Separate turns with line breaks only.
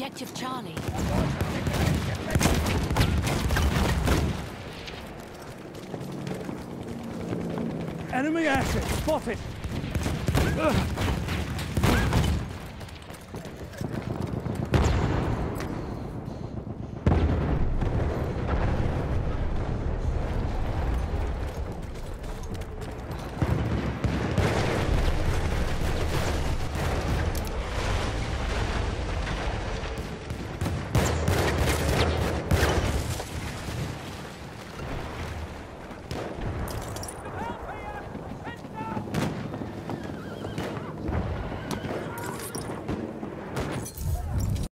Objective Charlie.
Enemy asset spotted! Ugh.